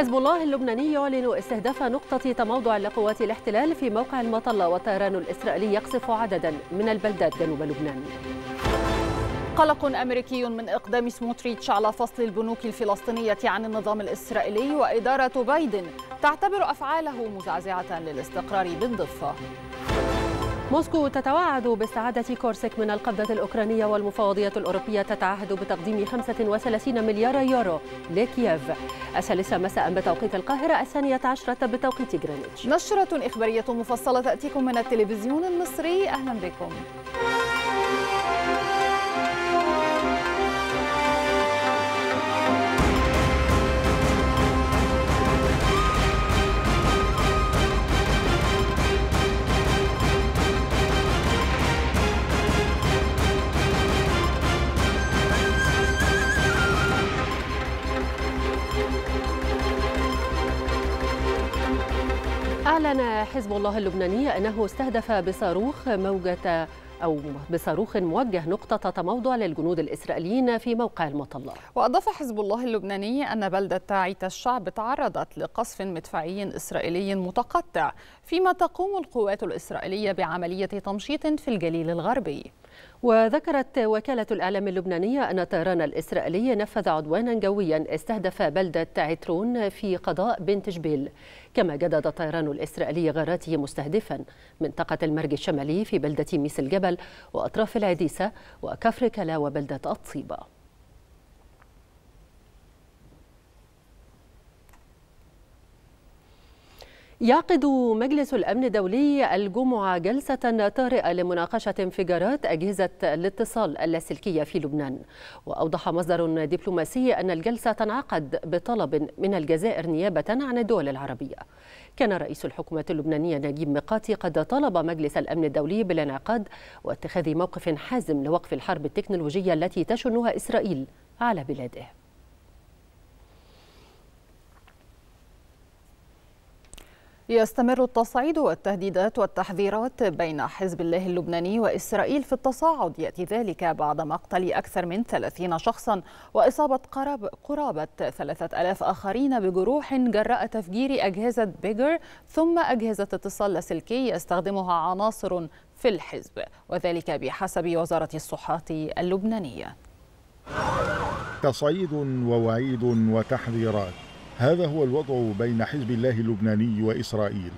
حزب الله اللبناني يعلن استهداف نقطة تموضع لقوات الاحتلال في موقع المطلة والطيران الإسرائيلي يقصف عددا من البلدات جنوب لبنان. قلق أمريكي من إقدام سموتريتش على فصل البنوك الفلسطينية عن النظام الإسرائيلي وإدارة بايدن تعتبر أفعاله مزعزعة للاستقرار بالضفة. موسكو تتوعد باستعادة كورسك من القبضة الأوكرانية والمفوضية الأوروبية تتعهد بتقديم 35 مليار يورو لكييف. الثالثة مساء بتوقيت القاهرة الثانية عشرة بتوقيت جرينتش نشرة إخبارية مفصلة تأتيكم من التلفزيون المصري. أهلا بكم. أعلن حزب الله اللبناني أنه استهدف بصاروخ موجة أو بصاروخ موجه نقطة تموضع للجنود الإسرائيليين في موقع المطلة. وأضاف حزب الله اللبناني أن بلدة عيت الشعب تعرضت لقصف مدفعي إسرائيلي متقطع فيما تقوم القوات الإسرائيلية بعملية تمشيط في الجليل الغربي. وذكرت وكالة الإعلام اللبنانية أن الطيران الإسرائيلي نفذ عدوانا جويا استهدف بلدة عترون في قضاء بنت جبيل. كما جدد الطيران الإسرائيلي غاراته مستهدفا منطقة المرج الشمالي في بلدة ميس الجبل وأطراف العديسة وكفر كلا وبلدة الطيبة. يعقد مجلس الأمن الدولي الجمعة جلسة طارئة لمناقشة انفجارات أجهزة الاتصال اللاسلكية في لبنان. وأوضح مصدر دبلوماسي أن الجلسة تنعقد بطلب من الجزائر نيابة عن الدول العربية. كان رئيس الحكومة اللبنانية نجيب ميقاتي قد طلب مجلس الأمن الدولي بالانعقاد واتخاذ موقف حازم لوقف الحرب التكنولوجية التي تشنها إسرائيل على بلاده. يستمر التصعيد والتهديدات والتحذيرات بين حزب الله اللبناني وإسرائيل في التصاعد. يأتي ذلك بعد مقتل أكثر من 30 شخصا وإصابة قراب قرابة 3000 آخرين بجروح جراء تفجير أجهزة بيجر ثم أجهزة اتصال لاسلكي يستخدمها عناصر في الحزب وذلك بحسب وزارة الصحة اللبنانية. تصعيد ووعيد وتحذيرات. هذا هو الوضع بين حزب الله اللبناني وإسرائيل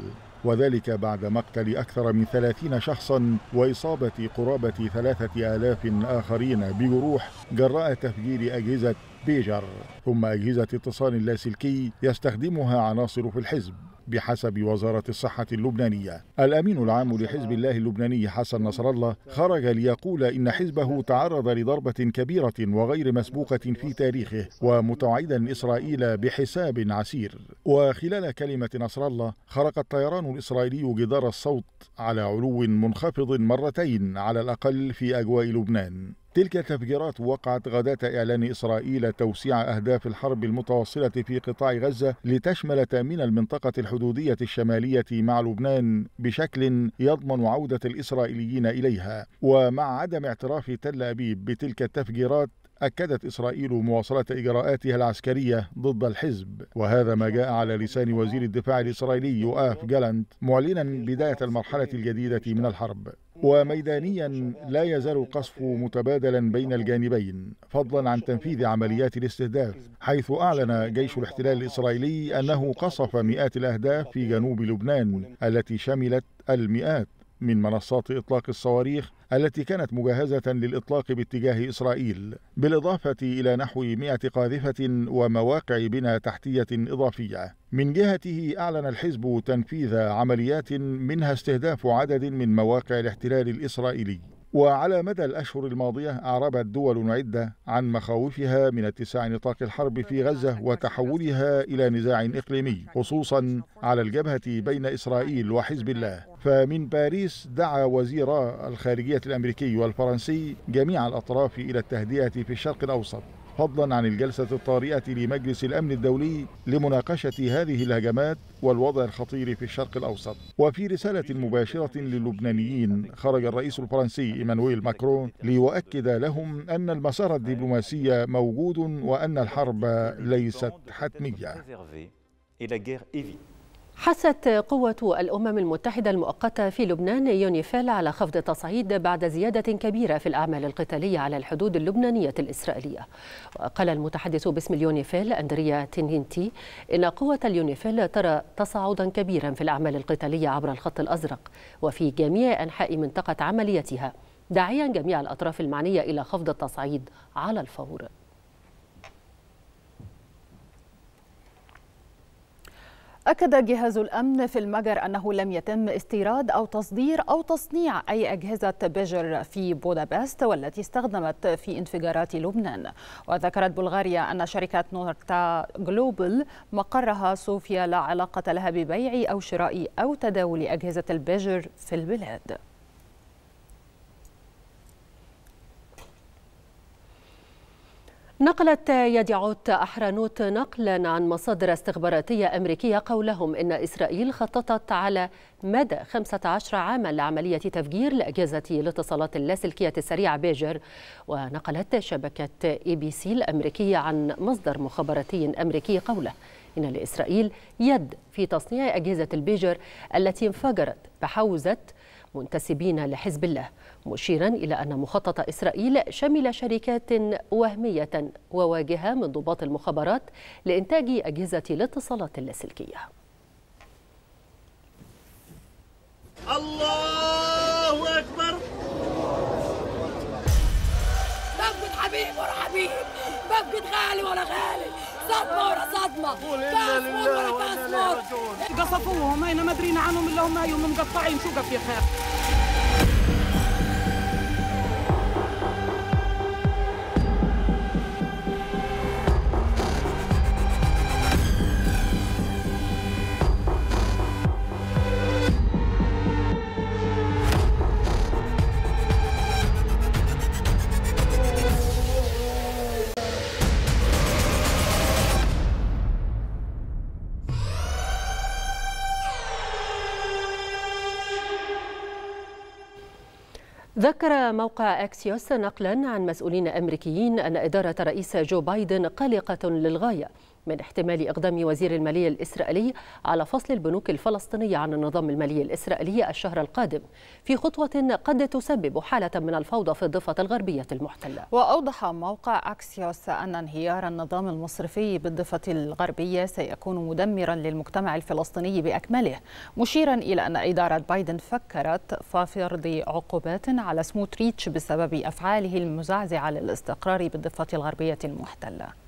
وذلك بعد مقتل أكثر من ثلاثين شخصا وإصابة قرابة ثلاثة آلاف آخرين بجروح جراء تفجير أجهزة بيجر. ثم أجهزة اتصال لاسلكي يستخدمها عناصر في الحزب. بحسب وزارة الصحة اللبنانية. الأمين العام لحزب الله اللبناني حسن نصر الله خرج ليقول إن حزبه تعرض لضربة كبيرة وغير مسبوقة في تاريخه ومتوعدا إسرائيل بحساب عسير. وخلال كلمة نصر الله خرق الطيران الإسرائيلي جدار الصوت على علو منخفض مرتين على الأقل في أجواء لبنان. تلك التفجيرات وقعت غداة إعلان إسرائيل توسيع أهداف الحرب المتواصلة في قطاع غزة لتشمل تأمين المنطقة الحدودية الشمالية مع لبنان بشكل يضمن عودة الإسرائيليين إليها. ومع عدم اعتراف تل أبيب بتلك التفجيرات أكدت إسرائيل مواصلة إجراءاتها العسكرية ضد الحزب. وهذا ما جاء على لسان وزير الدفاع الإسرائيلي يؤاف جالانت معلنا بداية المرحلة الجديدة من الحرب. وميدانيا لا يزال القصف متبادلا بين الجانبين فضلا عن تنفيذ عمليات الاستهداف حيث أعلن جيش الاحتلال الإسرائيلي أنه قصف مئات الأهداف في جنوب لبنان التي شملت المئات. من منصات إطلاق الصواريخ التي كانت مجهزة للإطلاق باتجاه إسرائيل بالإضافة إلى نحو 100 قاذفة ومواقع بنى تحتية إضافية. من جهته أعلن الحزب تنفيذ عمليات منها استهداف عدد من مواقع الاحتلال الإسرائيلي. وعلى مدى الأشهر الماضية أعربت دول عدة عن مخاوفها من اتساع نطاق الحرب في غزة وتحولها إلى نزاع إقليمي خصوصا على الجبهة بين إسرائيل وحزب الله. فمن باريس دعا وزيرا الخارجية الأمريكي والفرنسي جميع الأطراف إلى التهدئة في الشرق الأوسط فضلا عن الجلسة الطارئة لمجلس الأمن الدولي لمناقشة هذه الهجمات والوضع الخطير في الشرق الأوسط. وفي رسالة مباشرة للبنانيين خرج الرئيس الفرنسي إيمانويل ماكرون ليؤكد لهم أن المسار الدبلوماسي موجود وأن الحرب ليست حتمية. حثت قوة الأمم المتحدة المؤقتة في لبنان يونيفيل على خفض التصعيد بعد زيادة كبيرة في الأعمال القتالية على الحدود اللبنانية الإسرائيلية. وقال المتحدث باسم اليونيفيل أندريا تينينتي إن قوة اليونيفيل ترى تصاعدا كبيرا في الأعمال القتالية عبر الخط الأزرق وفي جميع أنحاء منطقة عمليتها داعيا جميع الأطراف المعنية إلى خفض التصعيد على الفور. أكد جهاز الأمن في المجر أنه لم يتم استيراد أو تصدير أو تصنيع أي أجهزة بيجر في بودابست والتي استخدمت في انفجارات لبنان. وذكرت بلغاريا أن شركة نورتا جلوبل مقرها صوفيا لا علاقة لها ببيع أو شراء أو تداول أجهزة البيجر في البلاد. نقلت يديعوت أحرونوت نقلا عن مصادر استخباراتية أمريكية قولهم إن إسرائيل خططت على مدى 15 عاما لعملية تفجير لأجهزة الاتصالات اللاسلكية السريعة بيجر. ونقلت شبكة ABC الأمريكية عن مصدر مخابراتي أمريكي قوله إن لإسرائيل يد في تصنيع أجهزة البيجر التي انفجرت بحوزة منتسبين لحزب الله. مشيرا إلى أن مخطط إسرائيل شمل شركات وهمية وواجهة من ضباط المخابرات لإنتاج أجهزة الاتصالات اللاسلكية. الله أكبر. بفقد حبيب ورا حبيب بفقد غالي ورا غالي. صدمة ورا صدمة. ورا قصفوهم هنا ما درينا عنهم إلا هم يوم مقطعين شو قف يا خير. موقع أكسيوس نقلا عن مسؤولين أمريكيين أن إدارة رئيس جو بايدن قلقة للغاية. من احتمال إقدام وزير المالية الإسرائيلي على فصل البنوك الفلسطينية عن النظام المالي الإسرائيلي الشهر القادم في خطوة قد تسبب حالة من الفوضى في الضفة الغربية المحتلة. وأوضح موقع أكسيوس أن انهيار النظام المصرفي بالضفة الغربية سيكون مدمرا للمجتمع الفلسطيني بأكمله مشيرا إلى أن إدارة بايدن فكرت في فرض عقوبات على سموتريتش بسبب أفعاله المزعزعة للاستقرار بالضفة الغربية المحتلة.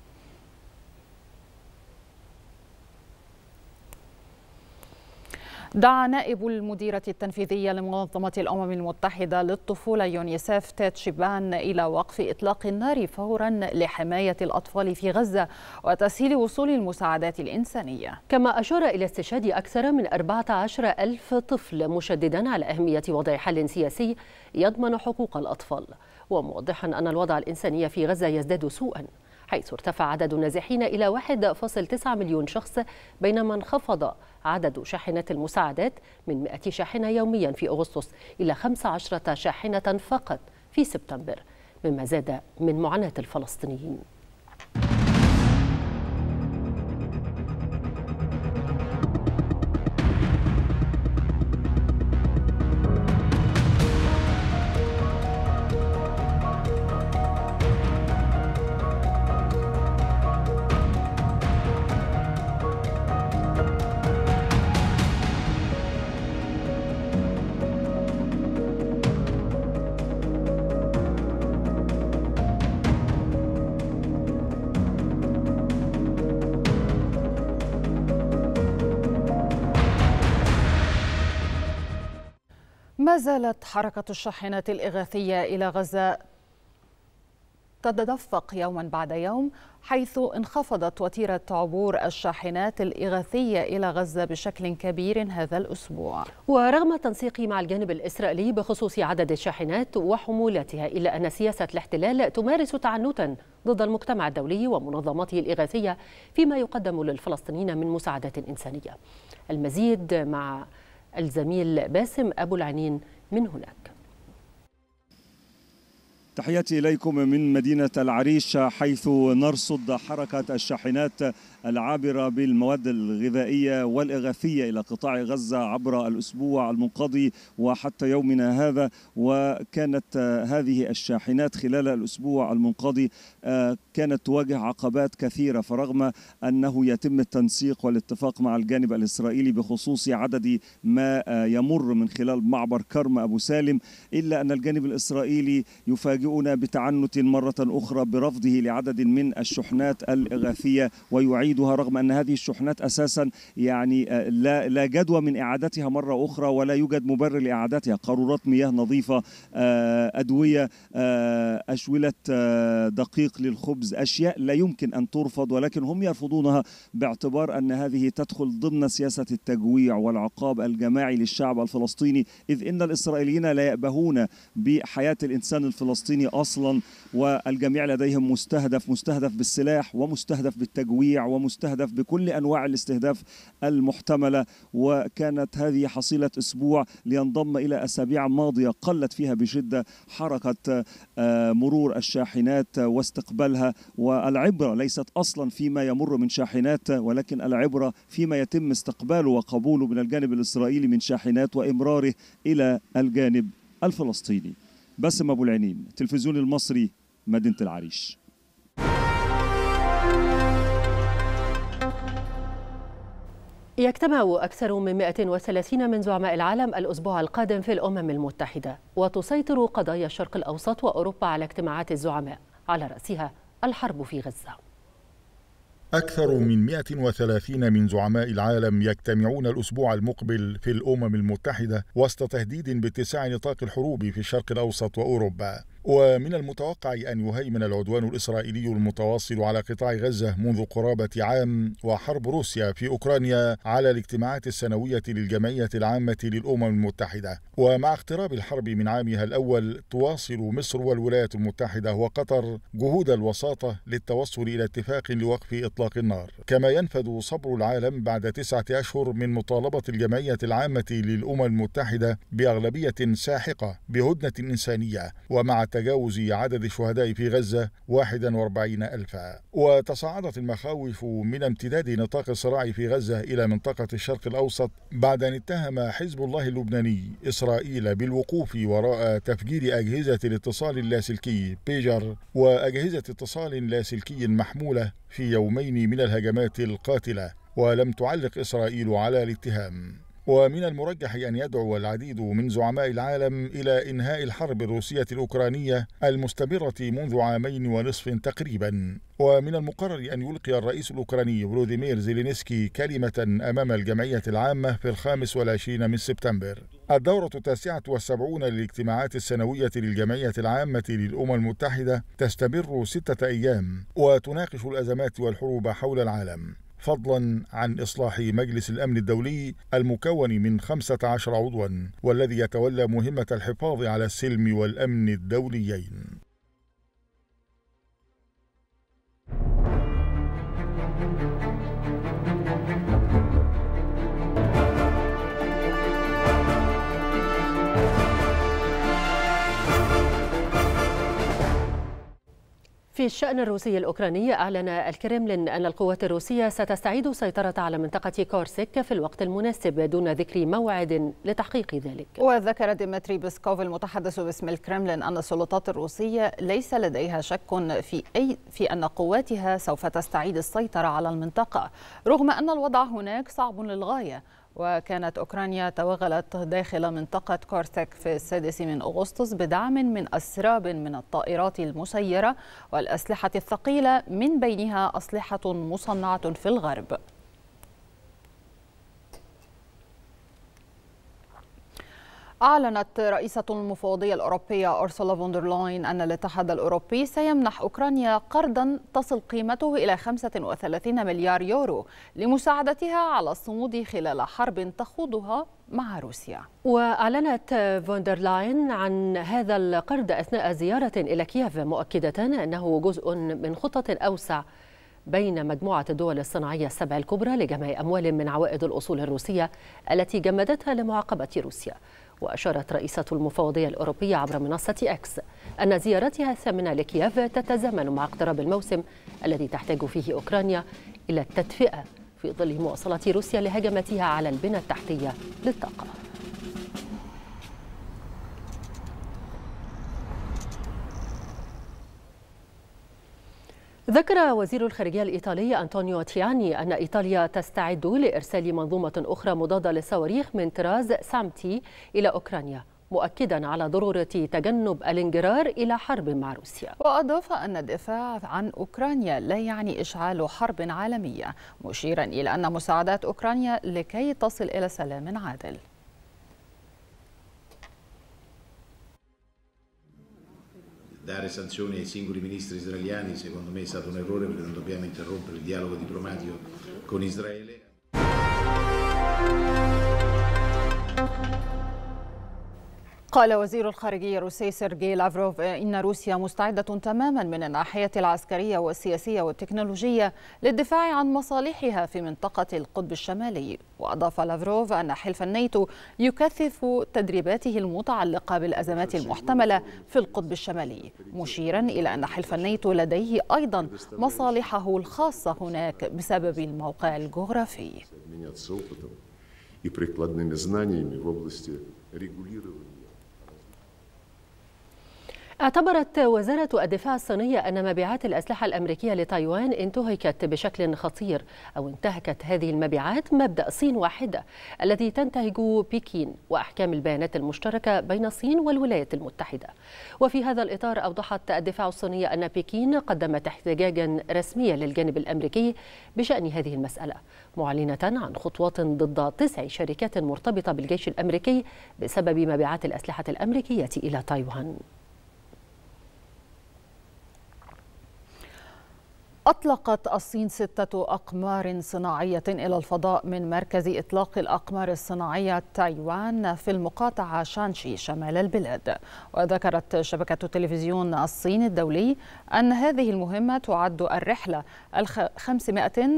دعا نائب المديرة التنفيذية لمنظمة الأمم المتحدة للطفولة يونيسيف تيت شيبان إلى وقف إطلاق النار فورا لحماية الأطفال في غزة وتسهيل وصول المساعدات الإنسانية. كما أشار إلى استشهاد أكثر من 14 ألف طفل مشددا على أهمية وضع حل سياسي يضمن حقوق الأطفال. وموضحا أن الوضع الإنساني في غزة يزداد سوءا. حيث ارتفع عدد النازحين إلى 1.9 مليون شخص بينما انخفض عدد شاحنات المساعدات من 100 شاحنة يوميا في أغسطس إلى 15 شاحنة فقط في سبتمبر مما زاد من معاناة الفلسطينيين. زالت حركة الشاحنات الإغاثية إلى غزة تتدفق يوما بعد يوم حيث انخفضت وتيرة عبور الشاحنات الإغاثية إلى غزة بشكل كبير هذا الأسبوع. ورغم التنسيق مع الجانب الإسرائيلي بخصوص عدد الشاحنات وحمولاتها إلا أن سياسة الاحتلال تمارس تعنتا ضد المجتمع الدولي ومنظماته الإغاثية فيما يقدم للفلسطينيين من مساعدات إنسانية. المزيد مع الزميل باسم أبو العنين من هناك. تحياتي إليكم من مدينة العريش حيث نرصد حركة الشاحنات العابرة بالمواد الغذائية والإغاثية إلى قطاع غزة عبر الأسبوع المنقضي وحتى يومنا هذا. وكانت هذه الشاحنات خلال الأسبوع المنقضي كانت تواجه عقبات كثيرة فرغم أنه يتم التنسيق والاتفاق مع الجانب الإسرائيلي بخصوص عدد ما يمر من خلال معبر كرم أبو سالم إلا أن الجانب الإسرائيلي يفاجئنا بتعنت مرة أخرى برفضه لعدد من الشحنات الإغاثية ويعيدها رغم أن هذه الشحنات أساسا يعني لا, لا جدوى من إعادتها مرة أخرى ولا يوجد مبرر لإعادتها. قارورات مياه نظيفة أدوية أشولة دقيق للخبز أشياء لا يمكن أن ترفض ولكن هم يرفضونها باعتبار أن هذه تدخل ضمن سياسة التجويع والعقاب الجماعي للشعب الفلسطيني إذ إن الإسرائيليين لا يأبهون بحياة الإنسان الفلسطيني. أصلا والجميع لديهم مستهدف مستهدف بالسلاح ومستهدف بالتجويع ومستهدف بكل أنواع الاستهداف المحتملة. وكانت هذه حصيلة أسبوع لينضم إلى أسابيع ماضية قلت فيها بشدة حركة مرور الشاحنات واستقبالها. والعبرة ليست أصلا فيما يمر من شاحنات ولكن العبرة فيما يتم استقباله وقبوله من الجانب الإسرائيلي من شاحنات وإمراره إلى الجانب الفلسطيني. باسم أبو العينين التلفزيون المصري مدينة العريش. يجتمع أكثر من 130 من زعماء العالم الأسبوع القادم في الأمم المتحدة وتسيطر قضايا الشرق الأوسط وأوروبا على اجتماعات الزعماء على رأسها الحرب في غزة. أكثر من 130 من زعماء العالم يجتمعون الأسبوع المقبل في الأمم المتحدة وسط تهديد باتساع نطاق الحروب في الشرق الأوسط وأوروبا. ومن المتوقع أن يهيمن العدوان الإسرائيلي المتواصل على قطاع غزة منذ قرابة عام وحرب روسيا في أوكرانيا على الاجتماعات السنوية للجمعية العامة للأمم المتحدة. ومع اقتراب الحرب من عامها الأول تواصل مصر والولايات المتحدة وقطر جهود الوساطة للتوصل إلى اتفاق لوقف إطلاق النار. كما ينفذ صبر العالم بعد تسعة أشهر من مطالبة الجمعية العامة للأمم المتحدة بأغلبية ساحقة بهدنة إنسانية. ومع تجاوز عدد الشهداء في غزة 41 ألفا. وتصاعدت المخاوف من امتداد نطاق الصراع في غزة إلى منطقة الشرق الأوسط بعد أن اتهم حزب الله اللبناني إسرائيل بالوقوف وراء تفجير أجهزة الاتصال اللاسلكي بيجر وأجهزة اتصال لاسلكي محمولة في يومين من الهجمات القاتلة ولم تعلق إسرائيل على الاتهام. ومن المرجح أن يدعو العديد من زعماء العالم إلى إنهاء الحرب الروسية الأوكرانية المستمرة منذ عامين ونصف تقريبا. ومن المقرر أن يلقي الرئيس الأوكراني فلوديمير زيلينسكي كلمة أمام الجمعية العامة في الخامس والعشرين من سبتمبر. الدورة التاسعة والسبعون للاجتماعات السنوية للجمعية العامة للأمم المتحدة تستمر ستة أيام وتناقش الأزمات والحروب حول العالم. فضلا عن إصلاح مجلس الأمن الدولي المكون من 15 عضوا والذي يتولى مهمة الحفاظ على السلم والأمن الدوليين. في الشأن الروسي الأوكراني أعلن الكرملين أن القوات الروسية ستستعيد السيطرة على منطقة كورسك في الوقت المناسب دون ذكر موعد لتحقيق ذلك. وذكر ديمتري بيسكوف المتحدث باسم الكرملين أن السلطات الروسية ليس لديها شك في أي في أن قواتها سوف تستعيد السيطرة على المنطقة رغم أن الوضع هناك صعب للغاية. وكانت أوكرانيا توغلت داخل منطقة كورسك في السادس من أغسطس بدعم من أسراب من الطائرات المسيرة والأسلحة الثقيلة من بينها أسلحة مصنعة في الغرب. أعلنت رئيسة المفوضية الأوروبية أورسولا فوندرلاين أن الاتحاد الأوروبي سيمنح أوكرانيا قرضا تصل قيمته إلى 35 مليار يورو لمساعدتها على الصمود خلال حرب تخوضها مع روسيا. وأعلنت فوندرلاين عن هذا القرض أثناء زيارة إلى كييف مؤكدة أنه جزء من خطة أوسع بين مجموعة الدول الصناعية السبع الكبرى لجمع أموال من عوائد الأصول الروسية التي جمدتها لمعاقبة روسيا. وأشارت رئيسة المفوضية الأوروبية عبر منصة أكس أن زيارتها الثامنة لكييف تتزامن مع اقتراب الموسم الذي تحتاج فيه أوكرانيا إلى التدفئة في ظل مواصلة روسيا لهجماتها على البنى التحتية للطاقة. ذكر وزير الخارجية الإيطالي أنطونيو تياني أن إيطاليا تستعد لإرسال منظومة أخرى مضادة للصواريخ من طراز سامتي إلى أوكرانيا مؤكدا على ضرورة تجنب الانجرار إلى حرب مع روسيا. وأضاف أن الدفاع عن أوكرانيا لا يعني إشعال حرب عالمية مشيرا إلى أن مساعدات أوكرانيا لكي تصل إلى سلام عادل. Dare sanzioni ai singoli ministri israeliani secondo me è stato un errore perché non dobbiamo interrompere il dialogo diplomatico con Israele. قال وزير الخارجية الروسي سيرجي لافروف إن روسيا مستعدة تماما من الناحية العسكرية والسياسية والتكنولوجية للدفاع عن مصالحها في منطقة القطب الشمالي. وأضاف لافروف أن حلف الناتو يكثف تدريباته المتعلقة بالأزمات المحتملة في القطب الشمالي مشيرا إلى أن حلف الناتو لديه أيضا مصالحه الخاصة هناك بسبب الموقع الجغرافي. اعتبرت وزارة الدفاع الصينية أن مبيعات الأسلحة الأمريكية لتايوان انتهكت بشكل خطير أو انتهكت هذه المبيعات مبدأ صين واحدة الذي تنتهج بكين وأحكام البيانات المشتركة بين الصين والولايات المتحدة. وفي هذا الإطار أوضحت الدفاع الصينية أن بكين قدمت احتجاجا رسميا للجانب الأمريكي بشأن هذه المسألة معلنة عن خطوات ضد تسع شركات مرتبطة بالجيش الأمريكي بسبب مبيعات الأسلحة الأمريكية إلى تايوان. أطلقت الصين ستة أقمار صناعية إلى الفضاء من مركز إطلاق الأقمار الصناعية تايوان في المقاطعة شانشي شمال البلاد. وذكرت شبكة تلفزيون الصين الدولي أن هذه المهمة تعد الرحلة الخمسمائة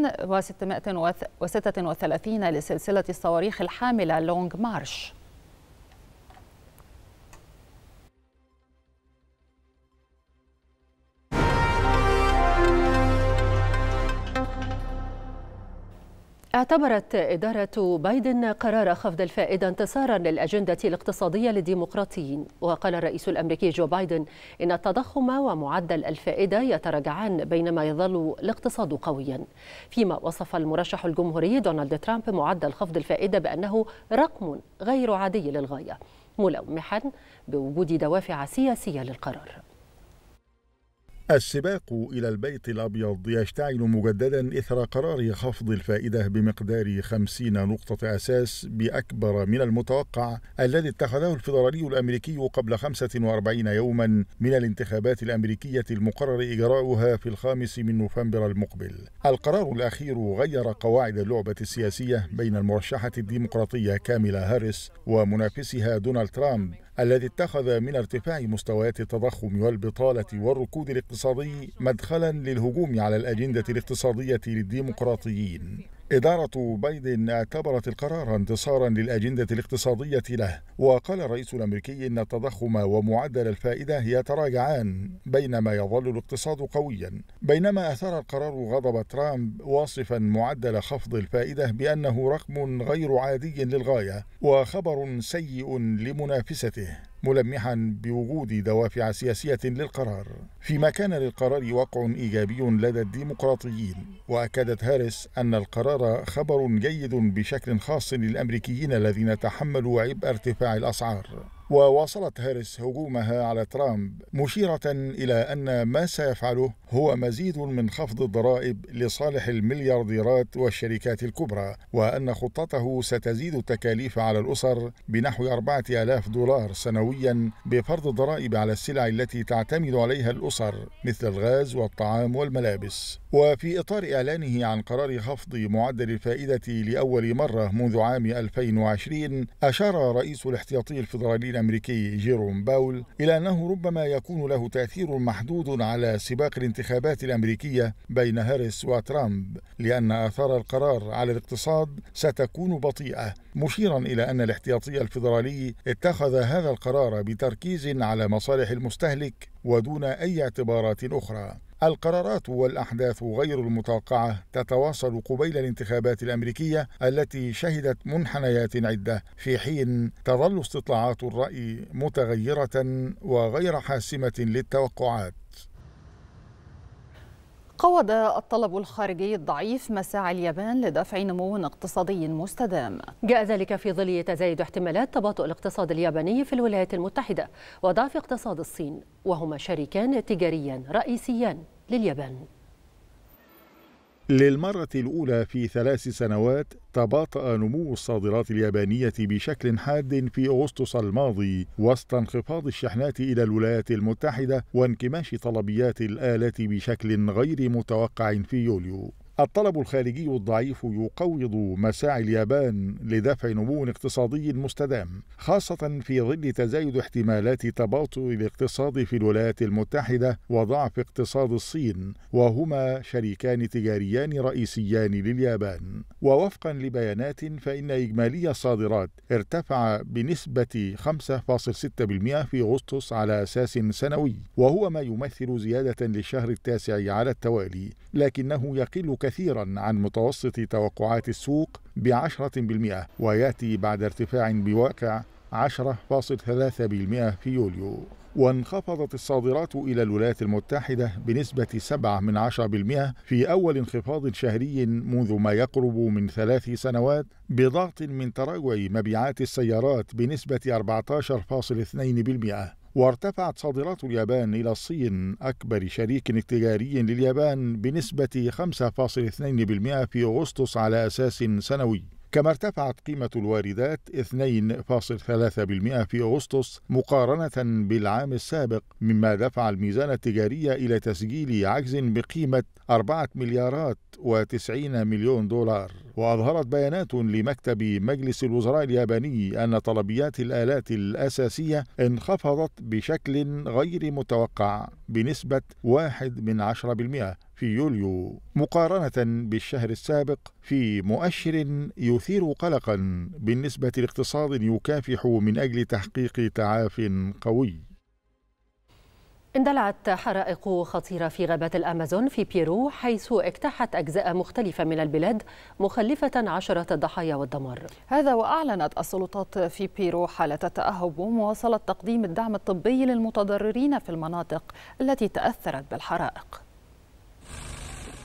وستة وثلاثين لسلسلة الصواريخ الحاملة لونج مارش. اعتبرت إدارة بايدن قرار خفض الفائدة انتصارا للأجندة الاقتصادية للديمقراطيين. وقال الرئيس الأمريكي جو بايدن إن التضخم ومعدل الفائدة يتراجعان بينما يظل الاقتصاد قويا. فيما وصف المرشح الجمهوري دونالد ترامب معدل خفض الفائدة بأنه رقم غير عادي للغاية ملومحا بوجود دوافع سياسية للقرار. السباق إلى البيت الأبيض يشتعل مجددا إثر قرار خفض الفائدة بمقدار 50 نقطة أساس بأكبر من المتوقع الذي اتخذه الفيدرالي الأمريكي قبل 45 يوما من الانتخابات الأمريكية المقرر إجراؤها في الخامس من نوفمبر المقبل. القرار الأخير غير قواعد اللعبة السياسية بين المرشحة الديمقراطية كاميلا هاريس ومنافسها دونالد ترامب الذي اتخذ من ارتفاع مستويات التضخم والبطالة والركود الاقتصادي مدخلا للهجوم على الأجندة الاقتصادية للديمقراطيين. إدارة بايدن اعتبرت القرار انتصارا للأجندة الاقتصادية له وقال الرئيس الأمريكي أن التضخم ومعدل الفائدة يتراجعان بينما يظل الاقتصاد قويا. بينما أثار القرار غضب ترامب واصفا معدل خفض الفائدة بأنه رقم غير عادي للغاية وخبر سيء لمنافسته. ملمحا بوجود دوافع سياسية للقرار. فيما كان للقرار وقع إيجابي لدى الديمقراطيين وأكدت هاريس أن القرار خبر جيد بشكل خاص للأمريكيين الذين تحملوا عبء ارتفاع الأسعار. وواصلت هاريس هجومها على ترامب مشيرة إلى أن ما سيفعله هو مزيد من خفض الضرائب لصالح المليارديرات والشركات الكبرى وأن خطته ستزيد التكاليف على الأسر بنحو أربعة آلاف دولار سنويا بفرض الضرائب على السلع التي تعتمد عليها الأسر مثل الغاز والطعام والملابس. وفي إطار إعلانه عن قرار خفض معدل الفائدة لأول مرة منذ عام 2020 أشار رئيس الاحتياطي الفيدرالي الأمريكي جيروم باول إلى أنه ربما يكون له تأثير محدود على سباق الانتخابات الأمريكية بين هاريس وترامب لأن آثار القرار على الاقتصاد ستكون بطيئة مشيرا إلى أن الاحتياطي الفيدرالي اتخذ هذا القرار بتركيز على مصالح المستهلك ودون أي اعتبارات أخرى. القرارات والأحداث غير المتوقعة تتواصل قبيل الانتخابات الأمريكية التي شهدت منحنيات عدة في حين تظل استطلاعات الرأي متغيرة وغير حاسمة للتوقعات. قوض الطلب الخارجي الضعيف مساعي اليابان لدفع نمو اقتصادي مستدام. جاء ذلك في ظل تزايد احتمالات تباطؤ الاقتصاد الياباني في الولايات المتحدة وضعف اقتصاد الصين وهما شريكان تجاريان رئيسيان لليابان. للمرة الأولى في ثلاث سنوات تباطأ نمو الصادرات اليابانية بشكل حاد في أغسطس الماضي وسط انخفاض الشحنات إلى الولايات المتحدة وانكماش طلبيات الآلات بشكل غير متوقع في يوليو. الطلب الخارجي الضعيف يقوض مساعي اليابان لدفع نمو اقتصادي مستدام خاصة في ظل تزايد احتمالات تباطؤ الاقتصاد في الولايات المتحدة وضعف اقتصاد الصين وهما شريكان تجاريان رئيسيان لليابان. ووفقا لبيانات فإن إجمالي الصادرات ارتفع بنسبة 5.6% في أغسطس على أساس سنوي وهو ما يمثل زيادة للشهر التاسع على التوالي لكنه يقل كثيرا عن متوسط توقعات السوق بعشرة بالمئة ويأتي بعد ارتفاع بواقع 10.3% في يوليو. وانخفضت الصادرات إلى الولايات المتحدة بنسبة 7 من 10% في أول انخفاض شهري منذ ما يقرب من ثلاث سنوات بضغط من تراجع مبيعات السيارات بنسبة 14.2% وارتفعت صادرات اليابان إلى الصين أكبر شريك تجاري لليابان بنسبة 5.2% في أغسطس على أساس سنوي. كما ارتفعت قيمة الواردات 2.3% في أغسطس مقارنة بالعام السابق مما دفع الميزان التجاري إلى تسجيل عجز بقيمة 4 مليارات و90 مليون دولار. وأظهرت بيانات لمكتب مجلس الوزراء الياباني أن طلبيات الآلات الأساسية انخفضت بشكل غير متوقع بنسبة 1 من 10% في يوليو مقارنة بالشهر السابق في مؤشر يثير قلقا بالنسبة لاقتصاد يكافح من أجل تحقيق تعاف قوي. اندلعت حرائق خطيرة في غابات الأمازون في بيرو حيث اجتاحت أجزاء مختلفة من البلاد مخلفة عشرة ضحايا والدمار. هذا وأعلنت السلطات في بيرو حالة تأهب ومواصلة تقديم الدعم الطبي للمتضررين في المناطق التي تأثرت بالحرائق.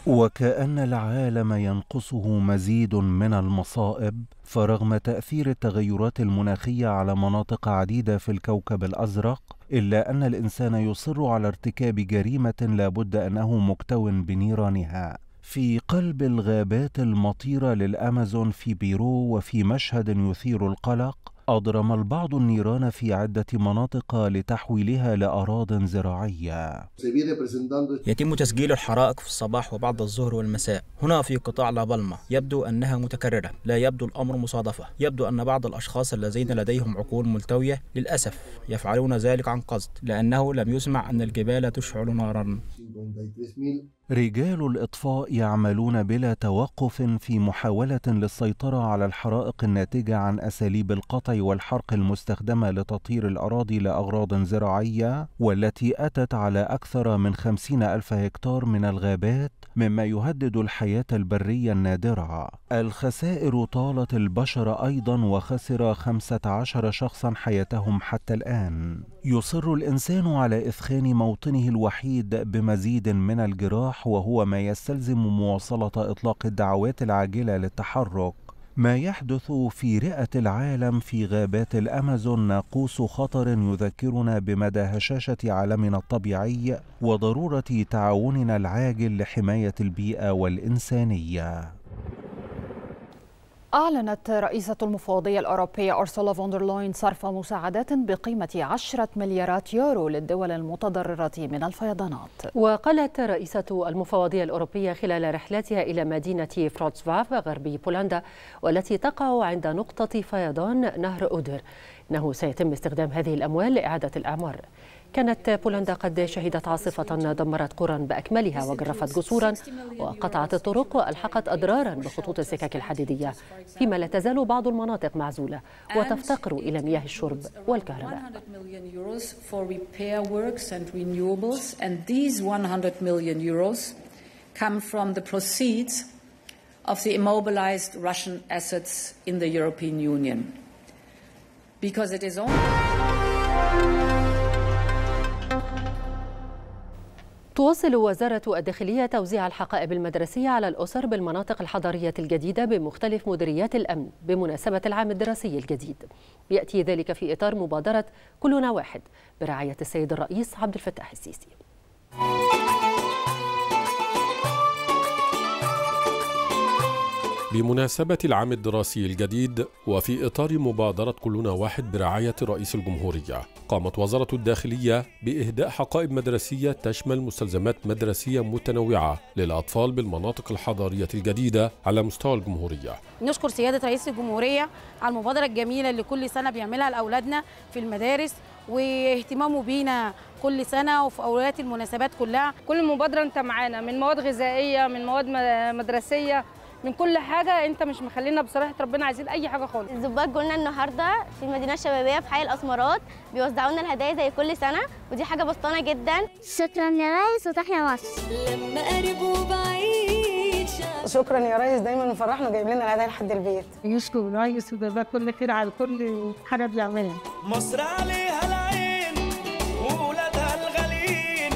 وكأن العالم ينقصه مزيد من المصائب فرغم تأثير التغيرات المناخية على مناطق عديدة في الكوكب الأزرق إلا أن الإنسان يصر على ارتكاب جريمة لا بد أنه مكتو بنيرانها. في قلب الغابات المطيرة للأمازون في بيرو وفي مشهد يثير القلق أضرم البعض النيران في عدة مناطق لتحويلها لأراض زراعية. يتم تسجيل الحرائق في الصباح وبعد الظهر والمساء. هنا في قطاع لابالما يبدو أنها متكررة. لا يبدو الأمر مصادفة. يبدو أن بعض الأشخاص الذين لديهم عقول ملتوية للأسف يفعلون ذلك عن قصد لأنه لم يسمع أن الجبال تشعل نارا. رجال الإطفاء يعملون بلا توقف في محاولة للسيطرة على الحرائق الناتجة عن أساليب القطع والحرق المستخدمة لتطهير الأراضي لأغراض زراعية والتي أتت على أكثر من خمسين ألف هكتار من الغابات. مما يهدد الحياة البرية النادرة. الخسائر طالت البشر أيضا وخسر خمسة عشر شخصا حياتهم حتى الآن. يصر الإنسان على إثخان موطنه الوحيد بمزيد من الجراح وهو ما يستلزم مواصلة إطلاق الدعوات العاجلة للتحرك. ما يحدث في رئة العالم في غابات الأمازون ناقوس خطر يذكرنا بمدى هشاشة عالمنا الطبيعي وضرورة تعاوننا العاجل لحماية البيئة والإنسانية. أعلنت رئيسة المفوضية الأوروبية أورسولا فوندر لاين صرف مساعدات بقيمة 10 مليارات يورو للدول المتضررة من الفيضانات. وقالت رئيسة المفوضية الأوروبية خلال رحلتها إلى مدينة فروتسفاف غربي بولندا والتي تقع عند نقطة فيضان نهر أودر. إنه سيتم استخدام هذه الأموال لإعادة الإعمار. كانت بولندا قد شهدت عاصفة دمرت قرى بأكملها وجرفت جسورا وقطعت الطرق وألحقت أضرارا بخطوط السكك الحديدية فيما لا تزال بعض المناطق معزولة وتفتقر إلى مياه الشرب والكهرباء come from the proceeds of the immobilized Russian assets in the European Union. Because it is only تواصل وزارة الداخلية توزيع الحقائب المدرسية على الأسر بالمناطق الحضرية الجديدة بمختلف مديريات الأمن بمناسبة العام الدراسي الجديد. يأتي ذلك في إطار مبادرة كلنا واحد برعاية السيد الرئيس عبد الفتاح السيسي. بمناسبة العام الدراسي الجديد وفي إطار مبادرة كلنا واحد برعاية رئيس الجمهورية قامت وزارة الداخلية بإهداء حقائب مدرسية تشمل مستلزمات مدرسية متنوعة للأطفال بالمناطق الحضارية الجديدة على مستوى الجمهورية. نشكر سيادة رئيس الجمهورية على المبادرة الجميلة اللي كل سنة بيعملها لأولادنا في المدارس واهتمامه بينا كل سنة وفي أولويات المناسبات كلها. كل مبادرة أنت معانا من مواد غذائية من مواد مدرسية من كل حاجة انت مش مخلينا بصراحة ربنا عايزين أي حاجة خالص. الزباط جولنا النهارده في المدينة الشبابيه في حي الأسمرات بيوزعوا لنا الهدايا زي كل سنة ودي حاجة بسطانة جدا. شكرا يا ريس وتحيا مصر. لما قرب وبعيد شكرا يا ريس دايما مفرحنا وجايب لنا الهدايا لحد البيت. يشكر الريس وده كل خير على كل حاجة بيعملها. مصر عليها العين وولادها الغاليين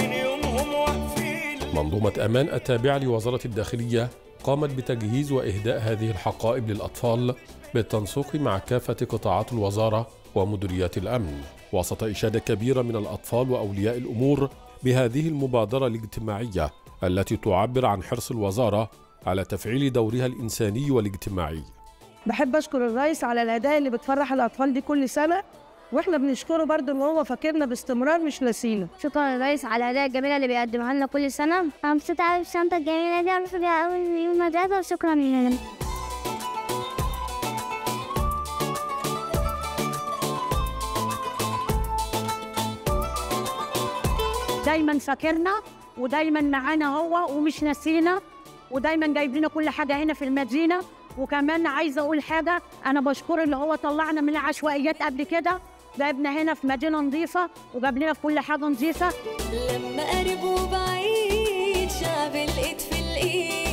من يومهم واقفين. منظومة أمان التابعة لوزارة الداخلية قامت بتجهيز وإهداء هذه الحقائب للأطفال بالتنسيق مع كافة قطاعات الوزارة ومديريات الأمن. وسط إشادة كبيرة من الأطفال وأولياء الأمور بهذه المبادرة الاجتماعية التي تعبر عن حرص الوزارة على تفعيل دورها الإنساني والاجتماعي. بحب أشكر الرئيس على الهدايا اللي بتفرح الأطفال دي كل سنة وإحنا بنشكره برضه إن هو فاكرنا باستمرار مش ناسينا شكرا للرئيس على الهدايا الجميله اللي بيقدمها لنا كل سنة. أنا مبسوطه قوي بالشنطه الجميله دي أنا بيها قوي يوم المدرسة وشكرا لله دايما فاكرنا ودايما معانا هو ومش ناسينا ودايما جايب لنا كل حاجة هنا في المدينة. وكمان عايزة أقول حاجة أنا بشكر اللي هو طلعنا من العشوائيات قبل كده. جايبنا هنا في مدينة نظيفة وجاب لنا كل حاجة نظيفة. لما قرب وبعيد شعب الإيد في الإيد.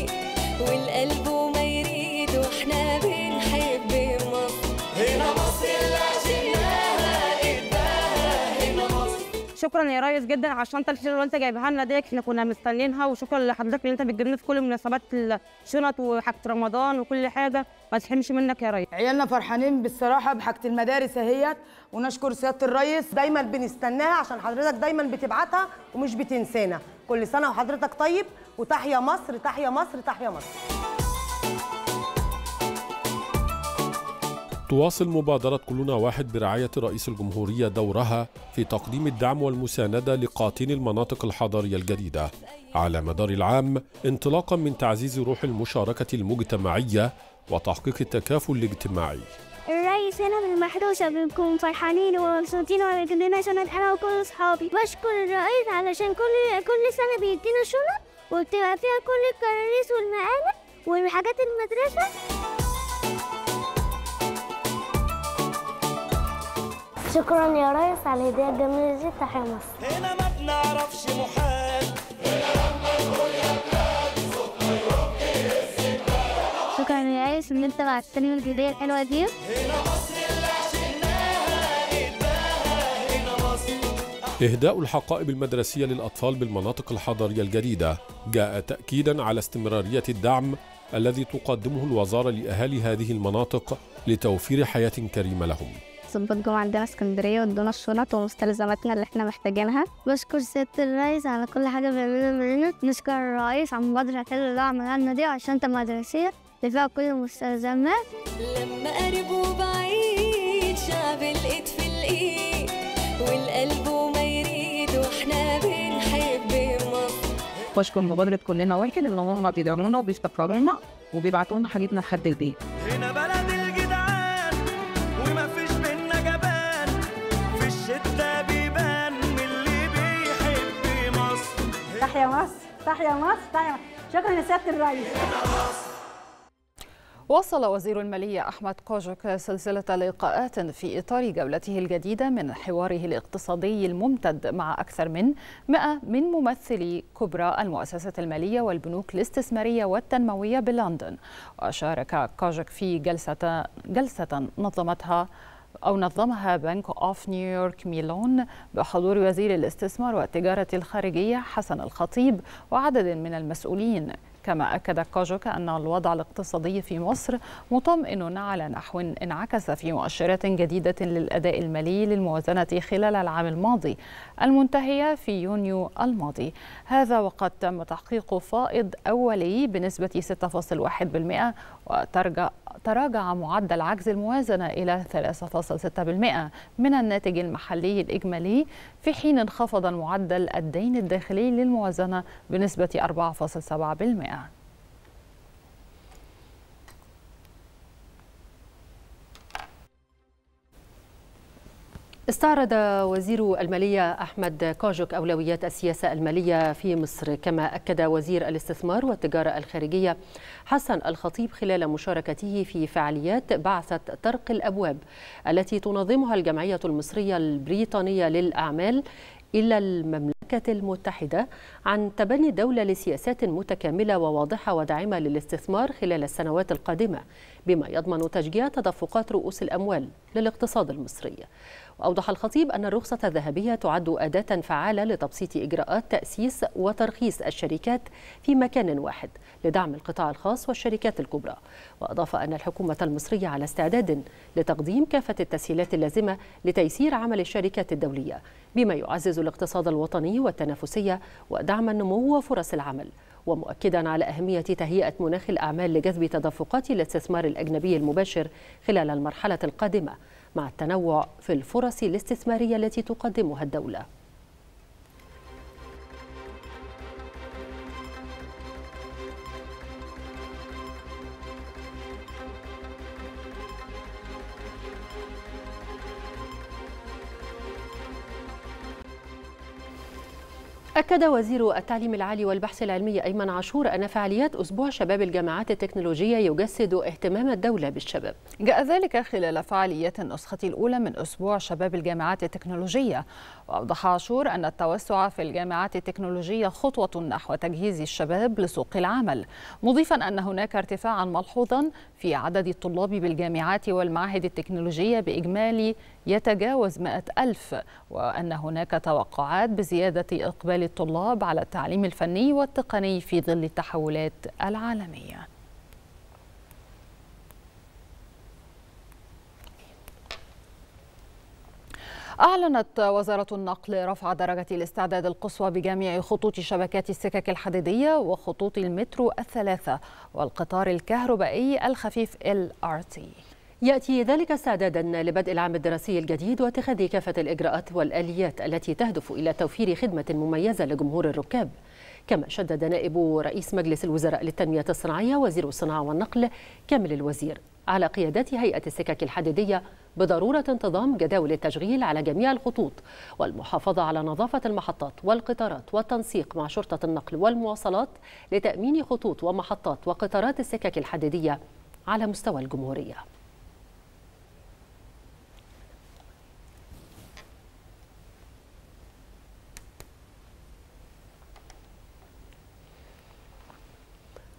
شكرا يا ريس جدا على الشنطه الحلوه اللي انت جايبها لنا ديت إحنا كنا مستنيينها وشكرا لحضرتك ان انت بتجيب في كل مناسبات الشنط وحاجة رمضان وكل حاجة. ما تحرمش منك يا ريس. عيالنا فرحانين بالصراحة بحاجة المدارس اهيت ونشكر سيادة الريس. دايما بنستناها عشان حضرتك دايما بتبعتها ومش بتنسانا. كل سنة وحضرتك طيب وتحيا مصر تحيا مصر تحيا مصر. تواصل مبادرة كلنا واحد برعاية رئيس الجمهورية دورها في تقديم الدعم والمساندة لقاطين المناطق الحضرية الجديدة. على مدار العام انطلاقا من تعزيز روح المشاركة المجتمعية وتحقيق التكافل الاجتماعي. الرئيس هنا من المحروسة بنكون فرحانين ومبسوطين لنا شنط أنا وكل أصحابي. بشكر الرئيس علشان كل كل سنة بيدينا شنط وبتبقى فيها كل الكراريس والمقالب والحاجات المدرسة. شكرا يا ريس على الهدية الجميلة دي تحيا مصر. هنا ما بنعرفش محال. شكرا يا ريس إن أنت بعتني الهدية الحلوة دي. هنا مصر اللي عشناها قدها هنا مصر. إهداء الحقائب المدرسية للأطفال بالمناطق الحضرية الجديدة جاء تأكيدا على استمرارية الدعم الذي تقدمه الوزارة لأهالي هذه المناطق لتوفير حياة كريمة لهم. ظباط جم عندنا اسكندرية وادونا الشنط ومستلزماتنا اللي إحنا محتاجينها. بشكر سياده الرئيس على كل حاجة بيعملها معانا. نشكر الرئيس على المبادره الحلوه اللي عملها لنا دي على الشنطه المدرسيه دفاع كل المستلزمات. لما قرب وبعيد شعب الإيد في الإيد والقلب وما يريد وإحنا بنحب مصر. بشكر مبادرة كلنا واحد إن هم بيدعمونا وبيستقرونا وبيبعتوا لنا حاجتنا لحد البيت. هنا بلد تحيا مصر تحيا مصر تحيا مصر شكرا لسيادة الرئيس. واصل وزير المالية أحمد كوجك سلسلة لقاءات في إطار جولته الجديدة من حواره الاقتصادي الممتد مع أكثر من 100 من ممثلي كبرى المؤسسات المالية والبنوك الاستثمارية والتنموية بلندن. وشارك كوجك في جلسة جلسة نظمتها أو نظمها بنك أوف نيويورك ميلون بحضور وزير الاستثمار والتجارة الخارجية حسن الخطيب وعدد من المسؤولين. كما أكد كوجوك أن الوضع الاقتصادي في مصر مطمئن على نحو انعكس في مؤشرات جديدة للأداء المالي للموازنة خلال العام الماضي المنتهية في يونيو الماضي. هذا وقد تم تحقيق فائض أولي بنسبة 6.1% وترجع تراجع معدل عجز الموازنة إلى 3.6% من الناتج المحلي الإجمالي في حين انخفض معدل الدين الداخلي للموازنة بنسبة 4.7%. استعرض وزير المالية أحمد كوجوك أولويات السياسة المالية في مصر. كما أكد وزير الاستثمار والتجارة الخارجية حسن الخطيب خلال مشاركته في فعاليات بعثة طرق الأبواب التي تنظمها الجمعية المصرية البريطانية للأعمال إلى المملكة المتحدة عن تبني الدولة لسياسات متكاملة وواضحة وداعمة للاستثمار خلال السنوات القادمة بما يضمن تشجيع تدفقات رؤوس الأموال للاقتصاد المصري. وأوضح الخطيب أن الرخصة الذهبية تعد أداة فعالة لتبسيط إجراءات تأسيس وترخيص الشركات في مكان واحد لدعم القطاع الخاص والشركات الكبرى. وأضاف أن الحكومة المصرية على استعداد لتقديم كافة التسهيلات اللازمة لتيسير عمل الشركات الدولية بما يعزز الاقتصاد الوطني والتنافسية ودعم النمو وفرص العمل ومؤكدا على أهمية تهيئة مناخ الأعمال لجذب تدفقات الاستثمار الأجنبي المباشر خلال المرحلة القادمة. مع التنوع في الفرص الاستثمارية التي تقدمها الدولة. أكد وزير التعليم العالي والبحث العلمي أيمن عاشور أن فعاليات أسبوع شباب الجامعات التكنولوجية يجسد اهتمام الدولة بالشباب. جاء ذلك خلال فعاليات النسخة الأولى من أسبوع شباب الجامعات التكنولوجية. وأوضح عاشور أن التوسع في الجامعات التكنولوجية خطوة نحو تجهيز الشباب لسوق العمل مضيفا أن هناك ارتفاعا ملحوظا في عدد الطلاب بالجامعات والمعاهد التكنولوجية بإجمالي يتجاوز 100 ألف وأن هناك توقعات بزيادة إقبال الطلاب على التعليم الفني والتقني في ظل التحولات العالمية. أعلنت وزارة النقل رفع درجة الاستعداد القصوى بجميع خطوط شبكات السكك الحديدية وخطوط المترو الثلاثة والقطار الكهربائي الخفيف LRT يأتي ذلك استعدادا لبدء العام الدراسي الجديد واتخاذ كافة الإجراءات والآليات التي تهدف إلى توفير خدمة مميزة لجمهور الركاب. كما شدد نائب رئيس مجلس الوزراء للتنمية الصناعية وزير الصناعة والنقل كامل الوزير على قيادات هيئة السكك الحديدية بضرورة انتظام جداول التشغيل على جميع الخطوط والمحافظة على نظافة المحطات والقطارات والتنسيق مع شرطة النقل والمواصلات لتأمين خطوط ومحطات وقطارات السكك الحديدية على مستوى الجمهورية.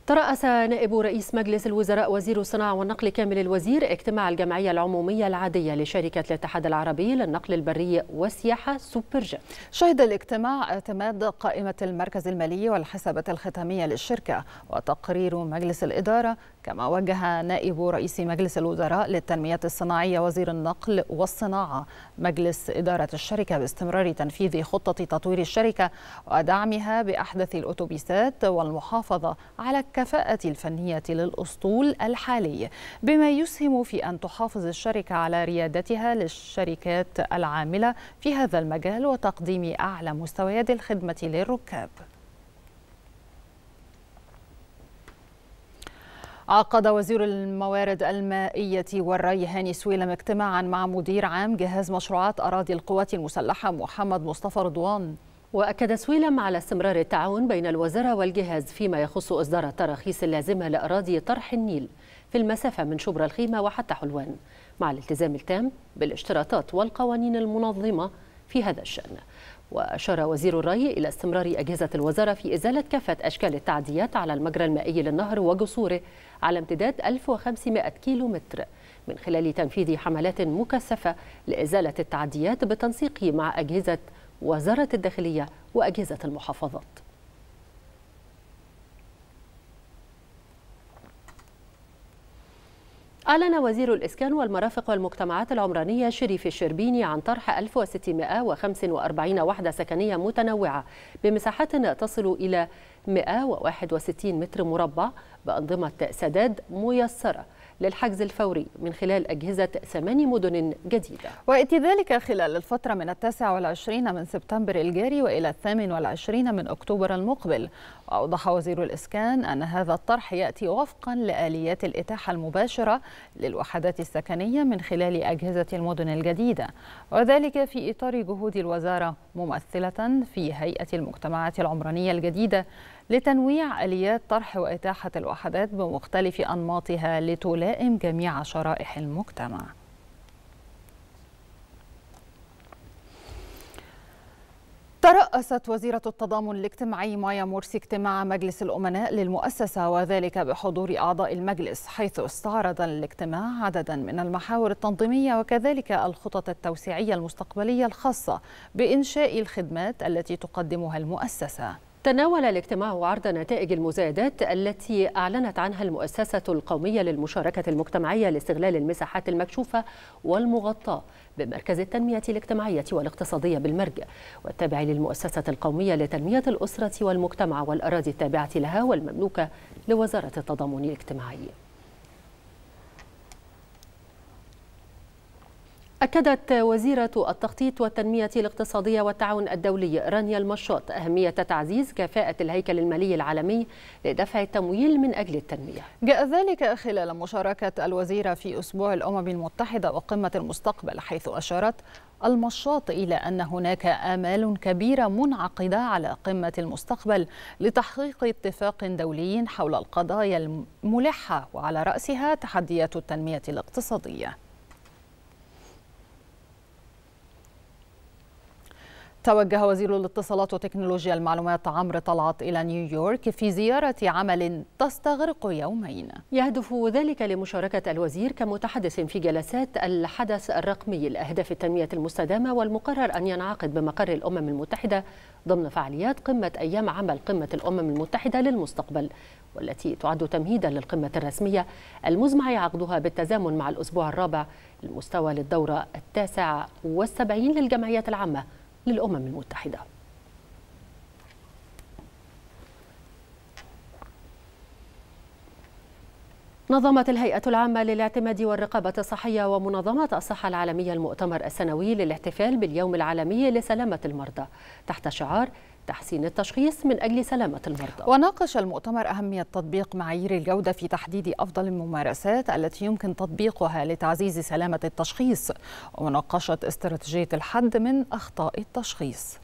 ترأس نائب رئيس مجلس الوزراء وزير الصناعة والنقل كامل الوزير اجتماع الجمعية العمومية العادية لشركة الاتحاد العربي للنقل البري والسياحة سوبرجيت. شهد الاجتماع اعتماد قائمة المركز المالي والحسابات الختامية للشركة وتقرير مجلس الإدارة كما وجه نائب رئيس مجلس الوزراء للتنمية الصناعية وزير النقل والصناعة مجلس إدارة الشركة باستمرار تنفيذ خطة تطوير الشركة ودعمها بأحدث الأتوبيسات والمحافظة على الكفاءة الفنية للأسطول الحالي بما يسهم في أن تحافظ الشركة على ريادتها للشركات العاملة في هذا المجال وتقديم أعلى مستويات الخدمة للركاب. عقد وزير الموارد المائية والري هاني سويلم اجتماعا مع مدير عام جهاز مشروعات أراضي القوات المسلحة محمد مصطفى رضوان. وأكد سويلم على استمرار التعاون بين الوزارة والجهاز فيما يخص إصدار التراخيص اللازمة لأراضي طرح النيل في المسافة من شبرا الخيمة وحتى حلوان مع الالتزام التام بالاشتراطات والقوانين المنظمة في هذا الشأن. وأشار وزير الري إلى استمرار أجهزة الوزارة في إزالة كافة أشكال التعديات على المجرى المائي للنهر وجسوره على امتداد 1500 كيلو متر من خلال تنفيذ حملات مكثفة لإزالة التعديات بالتنسيق مع أجهزة وزارة الداخلية وأجهزة المحافظات. أعلن وزير الإسكان والمرافق والمجتمعات العمرانية شريف الشربيني عن طرح 1645 وحدة سكنية متنوعة بمساحات تصل إلى 161 متر مربع بأنظمة سداد ميسرة. للحجز الفوري من خلال أجهزة ثمان مدن جديدة. ويأتي ذلك خلال الفترة من التاسع والعشرين من سبتمبر الجاري وإلى الثامن والعشرين من أكتوبر المقبل. وأوضح وزير الإسكان أن هذا الطرح يأتي وفقا لآليات الإتاحة المباشرة للوحدات السكنية من خلال أجهزة المدن الجديدة. وذلك في إطار جهود الوزارة ممثلة في هيئة المجتمعات العمرانية الجديدة لتنويع آليات طرح وإتاحة الوحدات بمختلف أنماطها لتلائم جميع شرائح المجتمع. ترأست وزيرة التضامن الاجتماعي مايا مرسي اجتماع مجلس الأمناء للمؤسسة وذلك بحضور أعضاء المجلس حيث استعرض الاجتماع عددا من المحاور التنظيمية وكذلك الخطط التوسيعية المستقبلية الخاصة بإنشاء الخدمات التي تقدمها المؤسسة. تناول الاجتماع عرض نتائج المزايدات التي أعلنت عنها المؤسسة القومية للمشاركة المجتمعية لاستغلال المساحات المكشوفة والمغطاة بمركز التنمية الاجتماعية والاقتصادية بالمرج والتابع للمؤسسة القومية لتنمية الأسرة والمجتمع والأراضي التابعة لها والمملوكة لوزارة التضامن الاجتماعي. أكدت وزيرة التخطيط والتنمية الاقتصادية والتعاون الدولي رانيا المشاط أهمية تعزيز كفاءة الهيكل المالي العالمي لدفع التمويل من أجل التنمية. جاء ذلك خلال مشاركة الوزيرة في أسبوع الأمم المتحدة وقمة المستقبل حيث أشارت المشاط إلى أن هناك آمال كبيرة منعقدة على قمة المستقبل لتحقيق اتفاق دولي حول القضايا الملحة وعلى رأسها تحديات التنمية الاقتصادية. توجه وزير الاتصالات وتكنولوجيا المعلومات عمرو طلعت إلى نيويورك في زيارة عمل تستغرق يومين. يهدف ذلك لمشاركة الوزير كمتحدث في جلسات الحدث الرقمي. لأهداف التنمية المستدامة والمقرر أن ينعقد بمقر الأمم المتحدة ضمن فعاليات قمة أيام عمل قمة الأمم المتحدة للمستقبل والتي تعد تمهيدا للقمة الرسمية المزمع عقدها بالتزامن مع الأسبوع الرابع المستوى للدورة التاسعة والسبعين للجمعيات العامة. للأمم المتحدة. نظمت الهيئة العامة للاعتماد والرقابة الصحية ومنظمة الصحة العالمية المؤتمر السنوي للاحتفال باليوم العالمي لسلامة المرضى تحت شعار تحسين التشخيص من أجل سلامة المرضى. وناقش المؤتمر أهمية تطبيق معايير الجودة في تحديد أفضل الممارسات التي يمكن تطبيقها لتعزيز سلامة التشخيص ومناقشة استراتيجية الحد من أخطاء التشخيص.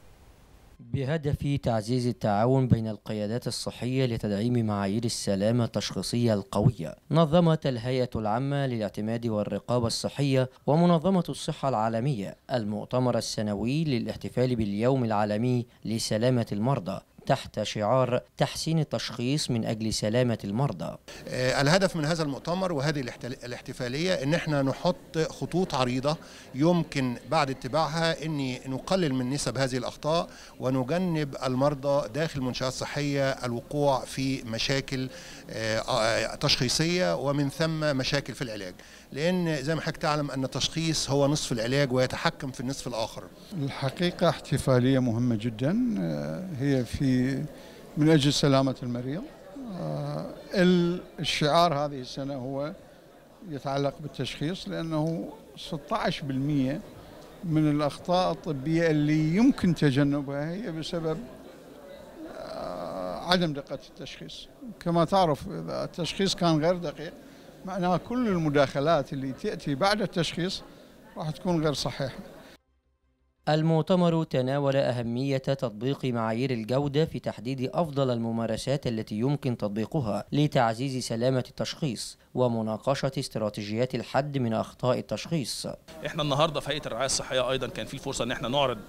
بهدف تعزيز التعاون بين القيادات الصحية لتدعيم معايير السلامة التشخيصية القوية. نظمت الهيئة العامة للاعتماد والرقابة الصحية ومنظمة الصحة العالمية المؤتمر السنوي للاحتفال باليوم العالمي لسلامة المرضى. تحت شعار تحسين التشخيص من أجل سلامة المرضى. آه، الهدف من هذا المؤتمر وهذه الاحتفالية إن إحنا نحط خطوط عريضة يمكن بعد اتباعها ان نقلل من نسب هذه الأخطاء ونجنب المرضى داخل منشآت صحية الوقوع في مشاكل تشخيصية ومن ثم مشاكل في العلاج. لأن زي ما حضرتك تعلم أن التشخيص هو نصف العلاج ويتحكم في النصف الآخر. الحقيقة احتفالية مهمة جدا. آه، هي في من أجل سلامة المريض. آه، ال- الشعار هذه السنة هو يتعلق بالتشخيص لأنه 16% من الأخطاء الطبية اللي يمكن تجنبها هي بسبب آه، عدم دقة التشخيص. كما تعرف إذا التشخيص كان غير دقيق معناها كل المداخلات اللي تأتي بعد التشخيص راح تكون غير صحيحة. المؤتمر تناول أهمية تطبيق معايير الجودة في تحديد أفضل الممارسات التي يمكن تطبيقها لتعزيز سلامة التشخيص ومناقشة استراتيجيات الحد من أخطاء التشخيص. إحنا النهارده في هيئة الرعاية الصحية أيضا كان في الفرصه إن إحنا نعرض نع-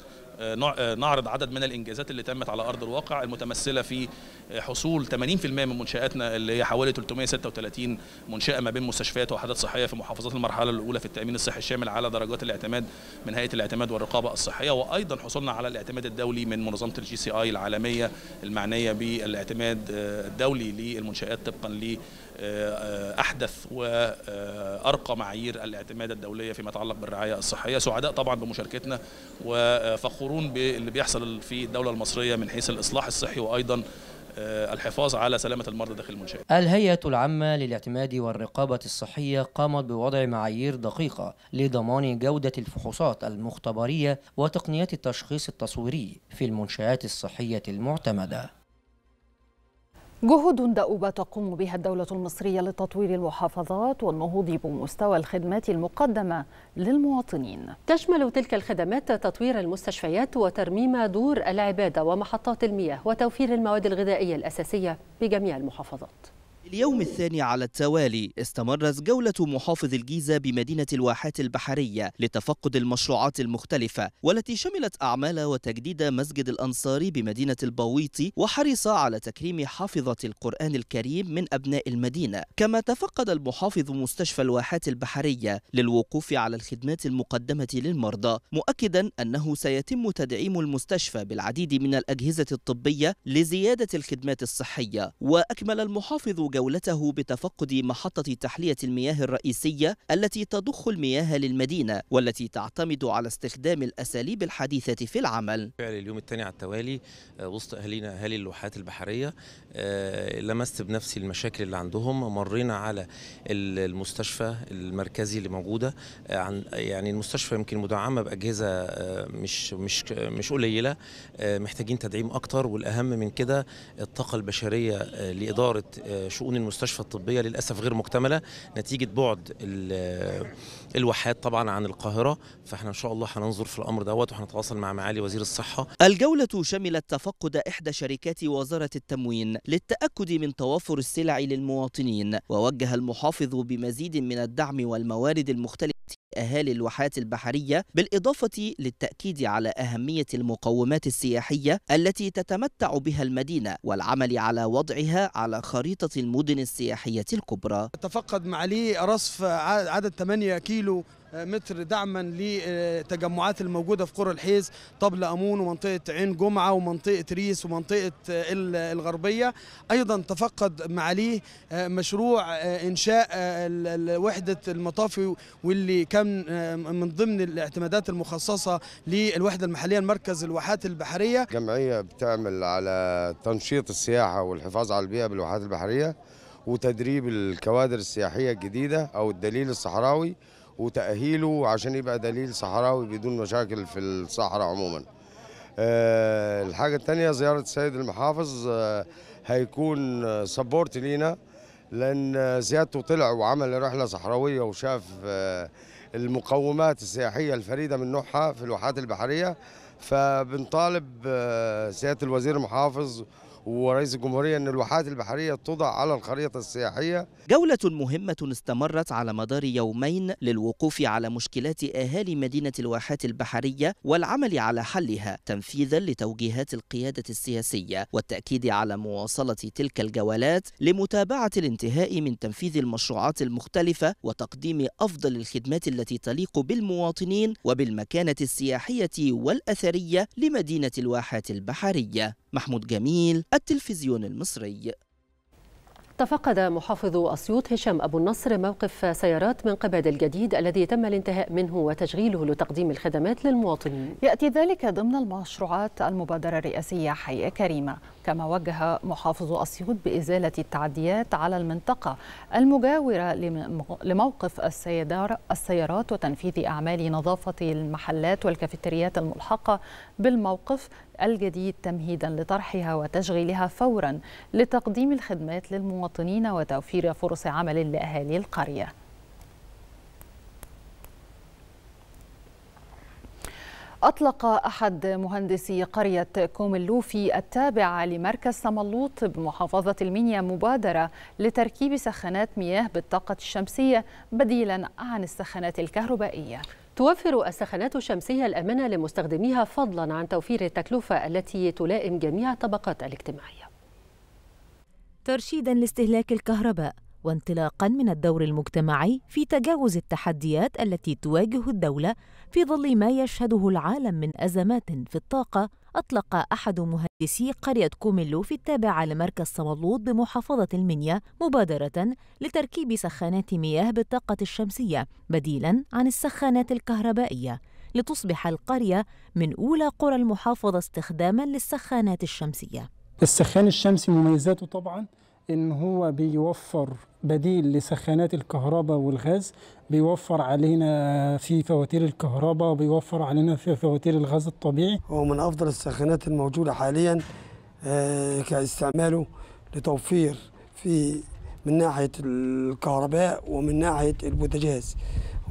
نعرض عدد من الإنجازات اللي تمت على أرض الواقع المتمثلة في آه، حصول 80% من منشآتنا اللي هي حوالي 336 منشأة ما بين مستشفيات ووحدات صحية في محافظات المرحلة الأولى في التأمين الصحي الشامل على درجات الاعتماد من هيئة الاعتماد والرقابة الصحية وأيضا حصلنا على الاعتماد الدولي من منظمة ال JCI العالمية المعنية بالاعتماد آه، الدولي للمنشآت طبقا ل آه، أحدث وارقى معايير الاعتماد الدولية فيما يتعلق بالرعاية الصحية سعداء طبعا بمشاركتنا وفخورون باللي بيحصل في الدولة المصرية من حيث الإصلاح الصحي وأيضا آه، الحفاظ على سلامة المرضى داخل المنشآت. الهيئة العامة للاعتماد والرقابة الصحية قامت بوضع معايير دقيقة لضمان جودة الفحوصات المختبرية وتقنيات التشخيص التصويري في المنشآت الصحية المعتمدة. جهود دؤوبة تقوم بها الدولة المصرية لتطوير المحافظات والنهوض بمستوى الخدمات المقدمة للمواطنين. تشمل تلك الخدمات تطوير المستشفيات وترميم دور العبادة ومحطات المياه وتوفير المواد الغذائية الأساسية بجميع المحافظات. اليوم الثاني على التوالي استمرت جولة محافظ الجيزة بمدينة الواحات البحرية لتفقد المشروعات المختلفة والتي شملت أعمال وتجديد مسجد الأنصاري بمدينة البويطي وحرص على تكريم حافظة القرآن الكريم من أبناء المدينة. كما تفقد المحافظ مستشفى الواحات البحرية للوقوف على الخدمات المقدمة للمرضى مؤكدا أنه سيتم تدعيم المستشفى بالعديد من الأجهزة الطبية لزيادة الخدمات الصحية. وأكمل المحافظ جولته بتفقد محطة تحلية المياه الرئيسية التي تضخ المياه للمدينة والتي تعتمد على استخدام الأساليب الحديثة في العمل. فعلا اليوم الثاني على التوالي آه، وسط أهالينا أهالي اللوحات البحرية آه، لمست بنفسي المشاكل اللي عندهم. مرينا على ال- المستشفى المركزي اللي موجودة آه، عن يعني المستشفى يمكن مدعمة بأجهزة آه، مش مش مش قليلة آه، محتاجين تدعيم أكتر. والأهم من كده الطاقة البشرية آه، لإدارة آه، شؤون المستشفى الطبية للأسف غير مكتملة. نتيجة بعد ال- الواحات طبعا عن القاهرة. فإحنا إن شاء الله هننظر في الأمر دوت وهنتواصل مع معالي وزير الصحة. الجولة شملت تفقد إحدى شركات وزارة التموين للتأكد من توافر السلع للمواطنين ووجه المحافظ بمزيد من الدعم والموارد المختلفة أهالي الواحات البحرية بالإضافة للتأكيد على أهمية المقومات السياحية التي تتمتع بها المدينة والعمل على وضعها على خريطة المدن السياحية الكبرى. تفقد معاليه رصف عدد 8 كيلو متر دعما للتجمعات الموجودة في قرى الحيز طبل أمون ومنطقة عين جمعة ومنطقة ريس ومنطقة ال- الغربية. أيضا تفقد معاليه مشروع إنشاء ال- ال- وحدة المطافي واللي كان من ضمن الاعتمادات المخصصة للوحدة المحلية المركز الواحات البحرية. جمعية بتعمل على تنشيط السياحة والحفاظ على البيئة بالواحات البحرية وتدريب الكوادر السياحية الجديدة أو الدليل الصحراوي وتأهيله عشان يبقى دليل صحراوي بدون مشاكل في الصحراء عموما. آه، الحاجة التانية زيارة السيد المحافظ آه، هيكون سبورت لينا لأن سيادته طلع وعمل رحلة صحراوية وشاف آه، المقومات السياحية الفريدة من نوعها في الواحات البحرية. فبنطالب سيادة الوزير المحافظ ورئيس الجمهورية أن الواحات البحرية توضع على الخريطة السياحية. جولة مهمة استمرت على مدار يومين للوقوف على مشكلات أهالي مدينة الواحات البحرية والعمل على حلها تنفيذا لتوجيهات القيادة السياسية والتأكيد على مواصلة تلك الجولات لمتابعة الانتهاء من تنفيذ المشروعات المختلفة وتقديم أفضل الخدمات التي تليق بالمواطنين وبالمكانة السياحية والأثرية لمدينة الواحات البحرية. محمود جميل التلفزيون المصري. تفقد محافظ أسيوط هشام أبو النصر موقف سيارات من قباد الجديد الذي تم الانتهاء منه وتشغيله لتقديم الخدمات للمواطنين. يأتي ذلك ضمن المشروعات المبادرة الرئاسية حياة كريمة كما وجه محافظ أسيوط بإزالة التعديات على المنطقة المجاورة لموقف السيدار السيارات وتنفيذ أعمال نظافة المحلات والكافيتريات الملحقة بالموقف الجديد تمهيدا لطرحها وتشغيلها فورا لتقديم الخدمات للمواطنين وتوفير فرص عمل لأهالي القرية. أطلق أحد مهندسي قرية كوملوفي التابعة لمركز سملوط بمحافظة المنيا مبادرة لتركيب سخانات مياه بالطاقة الشمسية بديلا عن السخانات الكهربائية. توفر السخانات الشمسية الأمنة لمستخدميها فضلا عن توفير التكلفة التي تلائم جميع الطبقات الاجتماعية. ترشيدا لاستهلاك الكهرباء وانطلاقا من الدور المجتمعي في تجاوز التحديات التي تواجه الدولة في ظل ما يشهده العالم من أزمات في الطاقة أطلق أحد مهندسي قرية كوميلو في التابعة لمركز صملوط بمحافظة المنيا مبادرة لتركيب سخانات مياه بالطاقة الشمسية بديلاً عن السخانات الكهربائية لتصبح القرية من أولى قرى المحافظة استخداماً للسخانات الشمسية. السخان الشمسي مميزاته طبعاً إن هو بيوفر بديل لسخانات الكهرباء والغاز بيوفر علينا في فواتير الكهرباء وبيوفر علينا في فواتير الغاز الطبيعي. هو من أفضل السخانات الموجودة حاليا آه، كاستعماله لتوفير في من ناحية الكهرباء ومن ناحية البوتاجاز.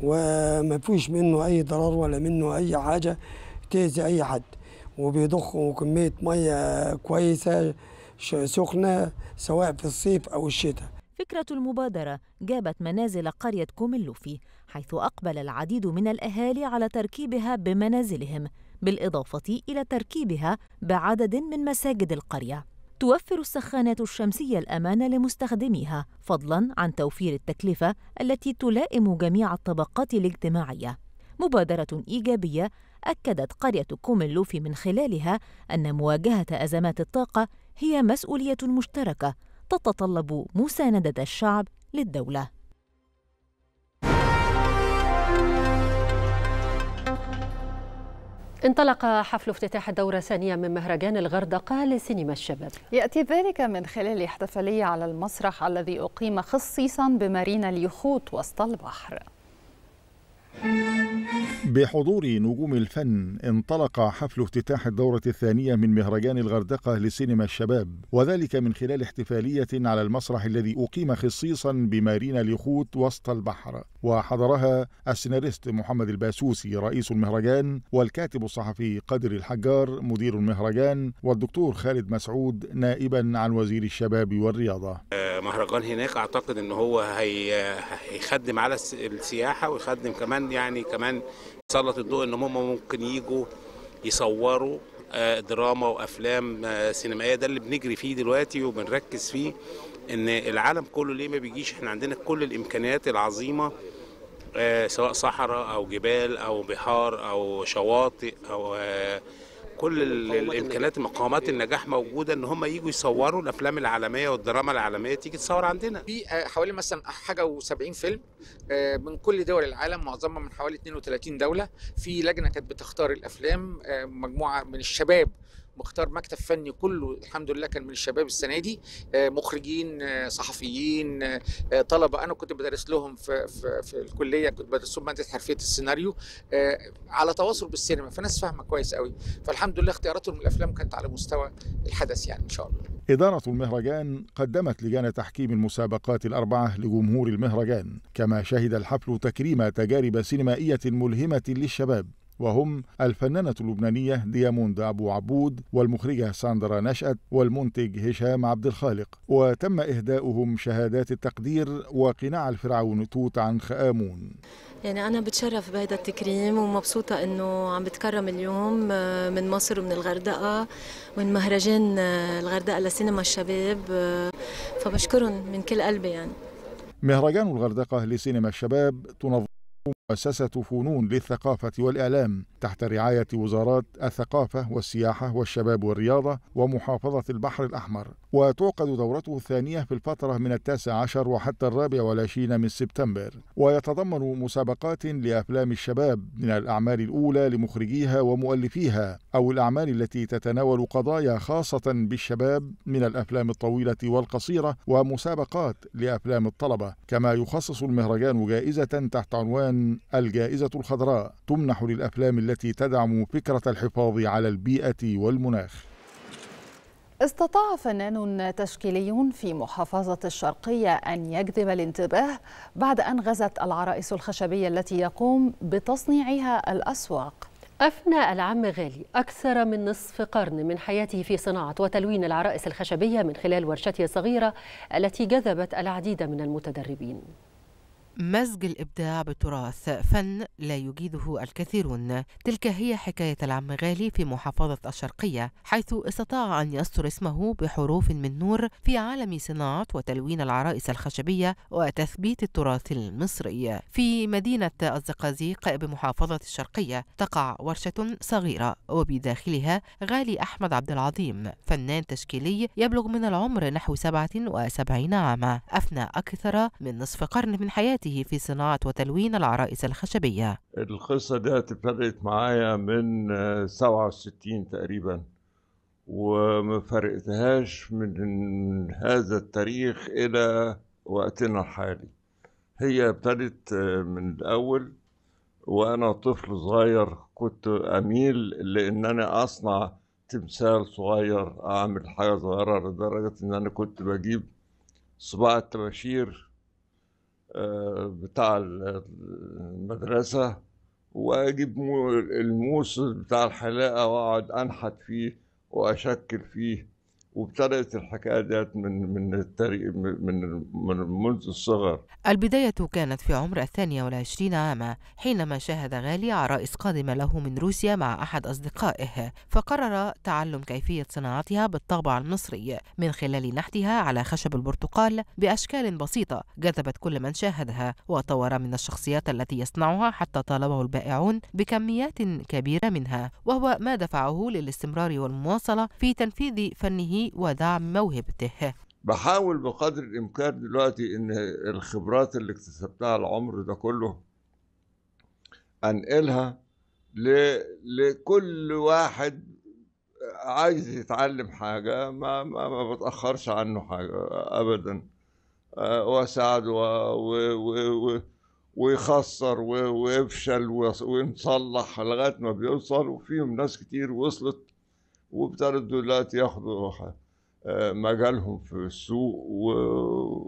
وما فيش منه أي ضرر ولا منه أي حاجة تأذي أي حد. وبيضخوا كمية مية كويسة سخنة سواء في الصيف أو الشتاء. فكرة المبادرة جابت منازل قرية كوميلوفي حيث أقبل العديد من الأهالي على تركيبها بمنازلهم بالإضافة إلى تركيبها بعدد من مساجد القرية. توفر السخانات الشمسية الأمان لمستخدميها فضلاً عن توفير التكلفة التي تلائم جميع الطبقات الاجتماعية. مبادرة إيجابية أكدت قرية كوميلوفي من خلالها أن مواجهة أزمات الطاقة هي مسؤولية مشتركة تتطلب مساندة الشعب للدولة. انطلق حفل افتتاح الدورة الثانية من مهرجان الغردقة لسينما الشباب يأتي ذلك من خلال احتفالية على المسرح الذي أقيم خصيصا بمارينا اليخوت وسط البحر بحضور نجوم الفن انطلق حفل افتتاح الدورة الثانية من مهرجان الغردقة لسينما الشباب وذلك من خلال احتفالية على المسرح الذي أقيم خصيصا بمارينا اليخوت وسط البحر. وحضرها السيناريست محمد الباسوسي رئيس المهرجان والكاتب الصحفي قدر الحجار مدير المهرجان والدكتور خالد مسعود نائبا عن وزير الشباب والرياضة. مهرجان هناك أعتقد إن هو هي هيخدم على السياحة ويخدم كمان يعني كمان يسلط الضوء إن هم ممكن يجوا يصوروا دراما وأفلام سينمائية. ده اللي بنجري فيه دلوقتي وبنركز فيه إن العالم كله ليه ما بيجيش. إحنا عندنا كل الإمكانيات العظيمة سواء صحراء أو جبال أو بحار أو شواطئ أو كل الامكانيات مقامات النجاح موجودة إن هم يجوا يصوروا الأفلام العالمية والدراما العالمية تيجي تصور عندنا. في حوالي مثلا حاجة و70 فيلم من كل دول العالم معظمها من حوالي 32 دولة. في لجنة كانت بتختار الأفلام مجموعة من الشباب مختار مكتب فني كله الحمد لله كان من الشباب السنة دي مخرجين صحفيين طلبة. أنا كنت بدرس لهم في في, في الكلية كنت بدرس لهم مادة حرفية السيناريو على تواصل بالسينما فناس فاهمة كويس قوي فالحمد لله اختياراتهم للافلام كانت على مستوى الحدث يعني إن شاء الله. إدارة المهرجان قدمت لجان تحكيم المسابقات الأربعة لجمهور المهرجان كما شهد الحفل تكريم تجارب سينمائية ملهمة للشباب. وهم الفنانة اللبنانية دياموند أبو عبود والمخرجة ساندرا نشأت والمنتج هشام عبد الخالق. وتم إهداؤهم شهادات التقدير وقناع الفرعون توت عنخ آمون يعني أنا بتشرف بهذا التكريم ومبسوطة إنه عم بتكرم اليوم آه، من مصر ومن الغردقة ومن مهرجان آه، الغردقة لسينما الشباب آه، فبشكرهم من كل قلبي يعني. مهرجان الغردقة لسينما الشباب تنظم مؤسسة فنون للثقافة والإعلام تحت رعاية وزارات الثقافة والسياحة والشباب والرياضة ومحافظة البحر الأحمر. وتعقد دورته الثانية في الفترة من التاسع عشر وحتى الرابع والعشرين من سبتمبر. ويتضمن مسابقات لأفلام الشباب من الأعمال الأولى لمخرجيها ومؤلفيها أو الأعمال التي تتناول قضايا خاصة بالشباب من الأفلام الطويلة والقصيرة ومسابقات لأفلام الطلبة. كما يخصص المهرجان جائزة تحت عنوان الجائزة الخضراء تمنح للأفلام التي تدعم فكرة الحفاظ على البيئة والمناخ. استطاع فنان تشكيلي في محافظة الشرقية أن يجذب الانتباه بعد أن غزت العرائس الخشبية التي يقوم بتصنيعها الأسواق. أفنى العم غالي أكثر من نصف قرن من حياته في صناعة وتلوين العرائس الخشبية من خلال ورشته الصغيرة التي جذبت العديد من المتدربين. مزج الإبداع بتراث فن لا يجيده الكثيرون. تلك هي حكاية العم غالي في محافظة الشرقية حيث استطاع أن يستر اسمه بحروف من نور في عالم صناعة وتلوين العرائس الخشبية وتثبيت التراث المصري. في مدينة الزقازيق بمحافظة الشرقية تقع ورشة صغيرة وبداخلها غالي أحمد عبد العظيم فنان تشكيلي يبلغ من العمر نحو 77 عاما أفنى أكثر من نصف قرن من حياته. في صناعة وتلوين العرائس الخشبية. القصة دي ابتدت معايا من آه، 67 تقريبا وما فرقتهاش من هذا التاريخ إلى وقتنا الحالي. هي ابتدت آه، من الأول وأنا طفل صغير كنت أميل لأن أنا أصنع تمثال صغير أعمل حاجة صغيرة لدرجة إن أنا كنت بجيب صباع الطباشير آه، بتاع المدرسة وأجيب مو- الموس بتاع الحلاقة وأقعد أنحت فيه وأشكل فيه. وابتدأت الحكاية ديت من من من من منذ الصغر. البداية كانت في عمر الثانية والعشرين عاما حينما شاهد غالي عرائس قادمة له من روسيا مع أحد أصدقائه فقرر تعلم كيفية صناعتها بالطابع المصري. من خلال نحتها على خشب البرتقال بأشكال بسيطة جذبت كل من شاهدها وطور من الشخصيات التي يصنعها حتى طالبه البائعون بكميات كبيرة منها وهو ما دفعه للاستمرار والمواصلة في تنفيذ فنه ودعم موهبته بحاول بقدر الإمكان دلوقتي إن الخبرات اللي اكتسبتها العمر ده كله أنقلها ل... لكل واحد عايز يتعلم حاجة ما ما, ما بتأخرش عنه حاجة أبدا آه، وأساعده و... و... و... ويخسر. ويفشل. ونصلح لغاية ما بيوصل وفيهم ناس كتير وصلت وابتدوا دلوقتي ياخدوا آه، مجالهم في السوق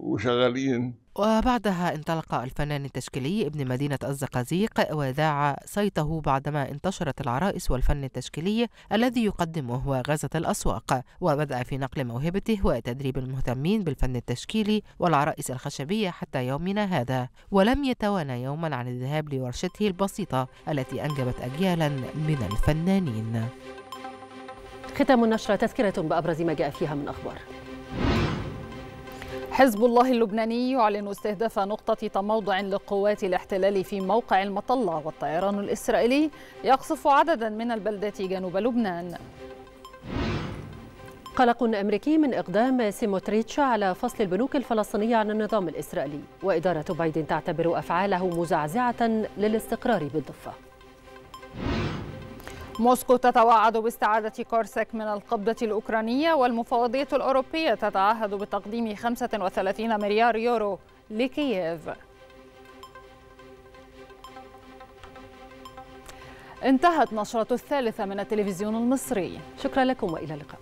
وشغالين. وبعدها انطلق الفنان التشكيلي ابن مدينة الزقازيق وذاع صيته بعدما انتشرت العرائس والفن التشكيلي الذي يقدمه وغزت الأسواق. وبدأ في نقل موهبته وتدريب المهتمين بالفن التشكيلي والعرائس الخشبية حتى يومنا هذا. ولم يتوانى يوما عن الذهاب لورشته البسيطة التي أنجبت أجيالا من الفنانين. ختام النشرة تذكرة بأبرز ما جاء فيها من أخبار. حزب الله اللبناني يعلن استهداف نقطة تموضع لقوات الاحتلال في موقع المطلة والطيران الإسرائيلي يقصف عددا من البلدات جنوب لبنان. قلق أمريكي من إقدام سيموتريتش على فصل البنوك الفلسطينية عن النظام الإسرائيلي وإدارة بايدن تعتبر أفعاله مزعزعة للاستقرار بالضفة. موسكو تتوعد باستعادة كورسك من القبضة الأوكرانية والمفوضية الأوروبية تتعهد بتقديم 35 مليار يورو لكييف. انتهت نشرة الثالثة من التلفزيون المصري. شكرا لكم وإلى اللقاء.